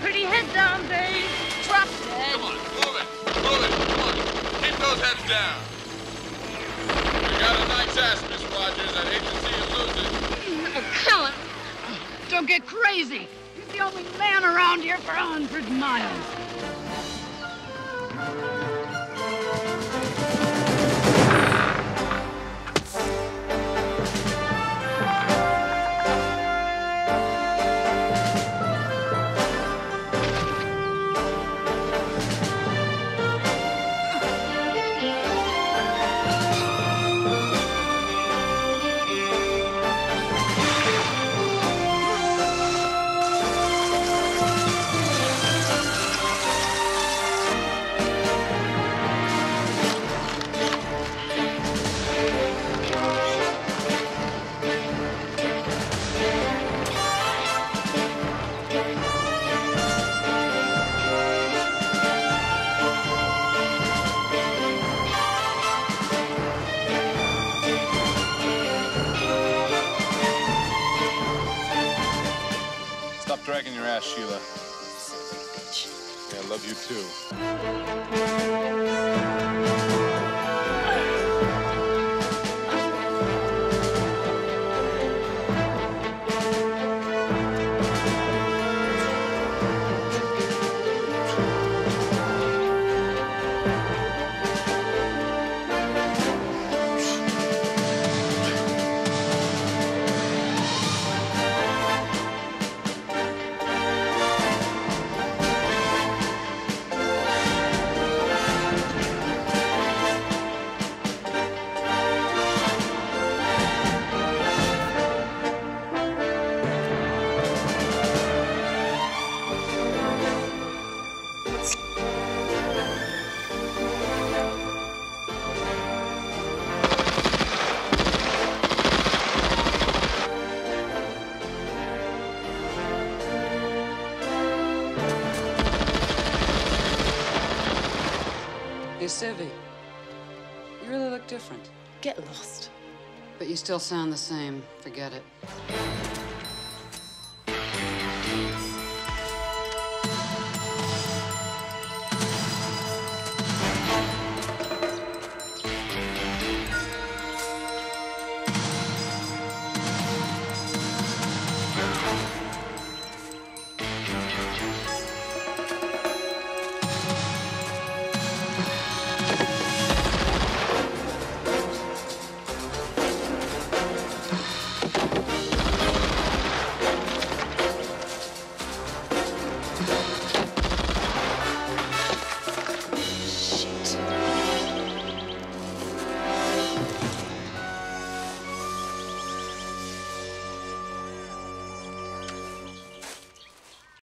Pretty head down, babe. Drop dead. Come on, move it. Move it. Come on. Keep those heads down. You got a nice ass, Miss Rogers. I'd hate to see you lose it. Kill him. Don't get crazy. He's the only man around here for a hundred miles. Ass, Sheila. Yeah, I love you too. Hey, Civvy. You really look different. Get lost. But you still sound the same. Forget it.